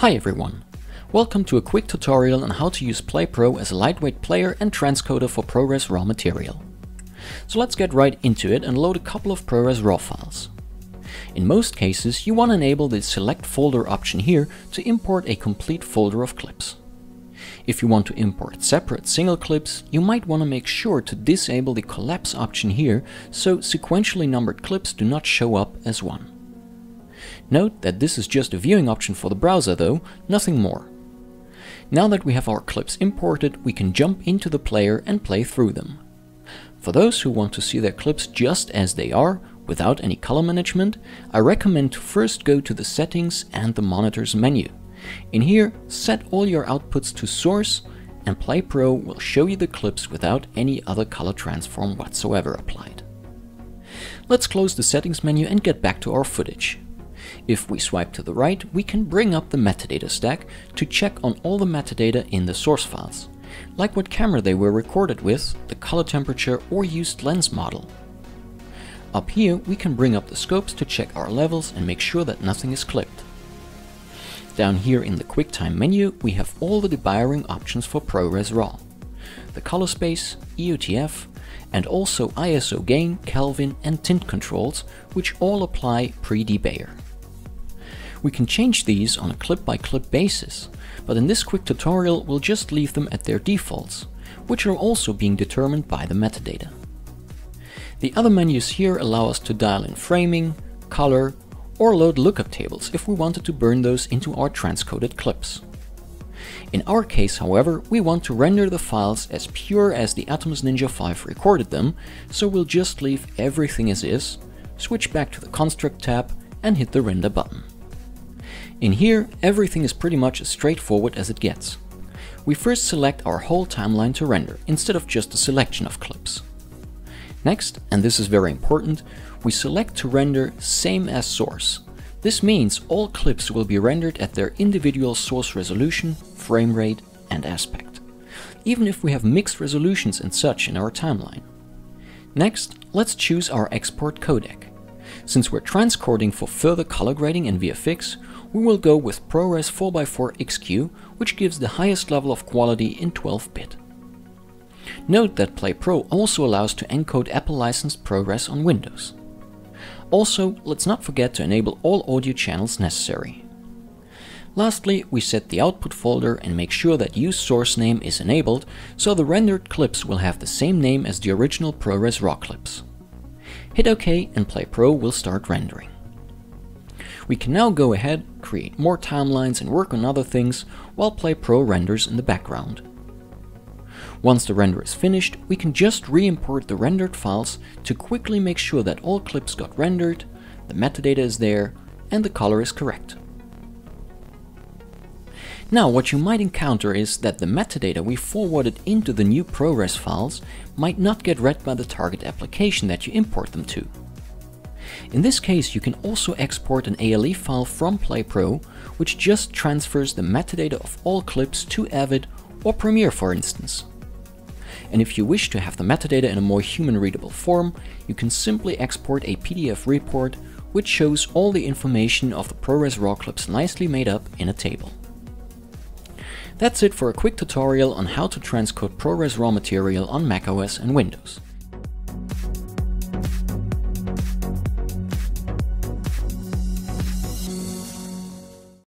Hi everyone! Welcome to a quick tutorial on how to use PlayPro as a lightweight player and transcoder for ProRes RAW material. So let's get right into it and load a couple of ProRes RAW files. In most cases you want to enable the select folder option here to import a complete folder of clips. If you want to import separate single clips, you might want to make sure to disable the collapse option here so sequentially numbered clips do not show up as one. Note that this is just a viewing option for the browser though, nothing more. Now that we have our clips imported, we can jump into the player and play through them. For those who want to see their clips just as they are, without any color management, I recommend to first go to the settings and the monitors menu. In here, set all your outputs to source and PlayPro will show you the clips without any other color transform whatsoever applied. Let's close the settings menu and get back to our footage. If we swipe to the right, we can bring up the metadata stack to check on all the metadata in the source files, like what camera they were recorded with, the color temperature or used lens model. Up here we can bring up the scopes to check our levels and make sure that nothing is clipped. Down here in the QuickTime menu we have all the debayering options for ProRes RAW. The color space, EOTF, and also ISO gain, Kelvin and tint controls, which all apply pre-debayer. We can change these on a clip-by-clip -clip basis, but in this quick tutorial we'll just leave them at their defaults, which are also being determined by the metadata. The other menus here allow us to dial in framing, color, or load lookup tables if we wanted to burn those into our transcoded clips. In our case, however, we want to render the files as pure as the Atomos Ninja 5 recorded them, so we'll just leave everything as is, switch back to the Construct tab and hit the render button. In here, everything is pretty much as straightforward as it gets. We first select our whole timeline to render, instead of just a selection of clips. Next, and this is very important, we select to render same as source. This means all clips will be rendered at their individual source resolution, frame rate and aspect, even if we have mixed resolutions and such in our timeline. Next, let's choose our export codec. Since we're transcoding for further color grading in VFX, we will go with ProRes 4x4 XQ, which gives the highest level of quality in 12-bit. Note that PlayPro also allows to encode Apple licensed ProRes on Windows. Also, let's not forget to enable all audio channels necessary. Lastly, we set the output folder and make sure that use source name is enabled, so the rendered clips will have the same name as the original ProRes RAW clips. Hit OK and PlayPro will start rendering. We can now go ahead, create more timelines and work on other things while PlayPro renders in the background. Once the render is finished, we can just re-import the rendered files to quickly make sure that all clips got rendered, the metadata is there, and the color is correct. Now what you might encounter is that the metadata we forwarded into the new ProRes files might not get read by the target application that you import them to. In this case, you can also export an ALE file from PlayPro, which just transfers the metadata of all clips to Avid or Premiere for instance. And if you wish to have the metadata in a more human-readable form, you can simply export a PDF report which shows all the information of the ProRes RAW clips nicely made up in a table. That's it for a quick tutorial on how to transcode ProRes RAW material on macOS and Windows.